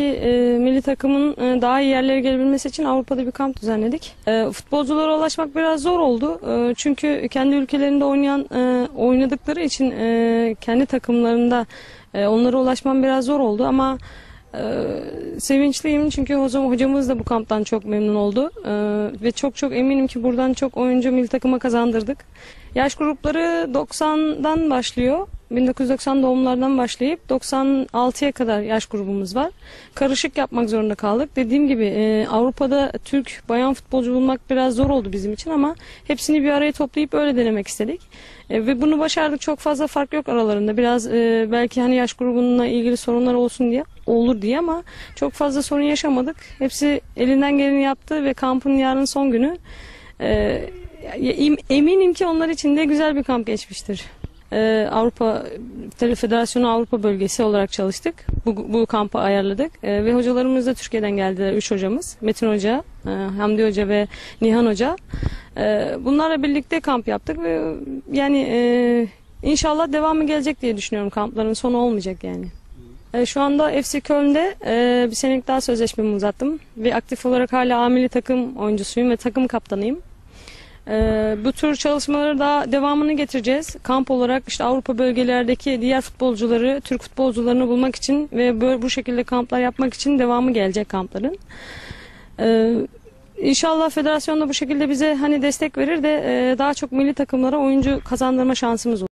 ki e, milli takımın e, daha iyi yerlere gelebilmesi için Avrupa'da bir kamp düzenledik. E, futbolculara ulaşmak biraz zor oldu. E, çünkü kendi ülkelerinde oynayan e, oynadıkları için e, kendi takımlarında e, onlara ulaşmam biraz zor oldu ama e, sevinçliyim çünkü hocam, hocamız da bu kamptan çok memnun oldu E, ve çok çok eminim ki buradan çok oyuncu milli takıma kazandırdık. Yaş grupları 90'dan başlıyor. 1990 doğumlardan başlayıp 96'ya kadar yaş grubumuz var. Karışık yapmak zorunda kaldık. Dediğim gibi e, Avrupa'da Türk bayan futbolcu bulmak biraz zor oldu bizim için ama hepsini bir araya toplayıp öyle denemek istedik. E, ve bunu başardık. Çok fazla fark yok aralarında. Biraz e, belki hani yaş grubununla ilgili sorunlar olsun diye olur diye ama çok fazla sorun yaşamadık. Hepsi elinden geleni yaptı ve kampın yarın son günü. E, eminim ki onlar için de güzel bir kamp geçmiştir. Ee, Avrupa Federasyonu Avrupa bölgesi olarak çalıştık. Bu, bu kampı ayarladık. Ee, ve hocalarımız da Türkiye'den geldiler. Üç hocamız. Metin Hoca, e, Hamdi Hoca ve Nihan Hoca. Ee, bunlarla birlikte kamp yaptık ve yani e, inşallah devamı gelecek diye düşünüyorum. Kampların sonu olmayacak yani. Şu anda FC Köln'de e, bir senelik daha sözleşmemi uzattım. Ve aktif olarak hala amili takım oyuncusuyum ve takım kaptanıyım. Ee, bu tür çalışmaları daha devamını getireceğiz. Kamp olarak işte Avrupa bölgelerdeki diğer futbolcuları, Türk futbolcularını bulmak için ve böyle bu şekilde kamplar yapmak için devamı gelecek kampların. Ee, İnşallah federasyon da bu şekilde bize hani destek verir de e, daha çok milli takımlara oyuncu kazandırma şansımız olur.